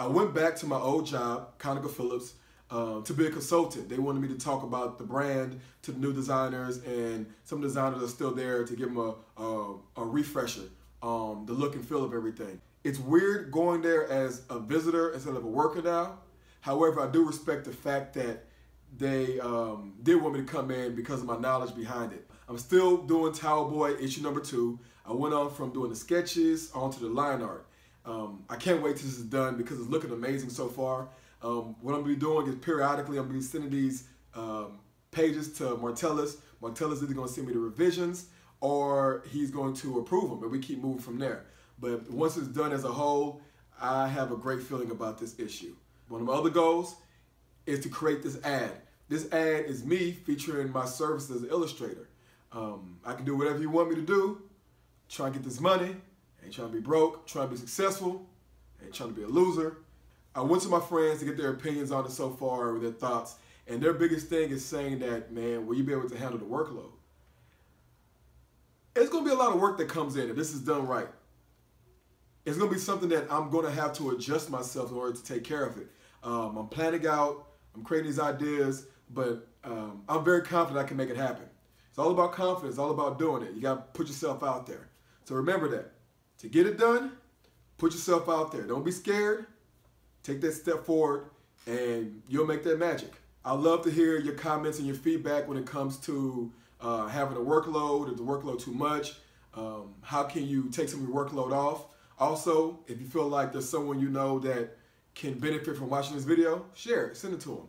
I went back to my old job, ConocoPhillips, um, to be a consultant. They wanted me to talk about the brand to the new designers, and some designers are still there to give them a, a, a refresher, um, the look and feel of everything. It's weird going there as a visitor instead of a worker now. However, I do respect the fact that they um, did want me to come in because of my knowledge behind it. I'm still doing Towel Boy issue number two. I went on from doing the sketches onto the line art. Um, I can't wait till this is done because it's looking amazing so far. Um, what I'm gonna be doing is periodically I'm gonna be sending these um, pages to Martellus. Martellus is either gonna send me the revisions or he's going to approve them, and we keep moving from there. But once it's done as a whole, I have a great feeling about this issue. One of my other goals is to create this ad. This ad is me featuring my services as an illustrator. Um, I can do whatever you want me to do. Try and get this money. Ain't trying to be broke. Trying to be successful. Ain't trying to be a loser. I went to my friends to get their opinions on it so far, or their thoughts, and their biggest thing is saying that, man, will you be able to handle the workload? It's going to be a lot of work that comes in if this is done right. It's going to be something that I'm going to have to adjust myself in order to take care of it. Um, I'm planning out, I'm creating these ideas, but um, I'm very confident I can make it happen. It's all about confidence, it's all about doing it. You got to put yourself out there. So remember that. To get it done, put yourself out there. Don't be scared. Take that step forward and you'll make that magic. I love to hear your comments and your feedback when it comes to uh, having a workload, is the workload too much? Um, how can you take some of your workload off? Also, if you feel like there's someone you know that can benefit from watching this video, share it, send it to them.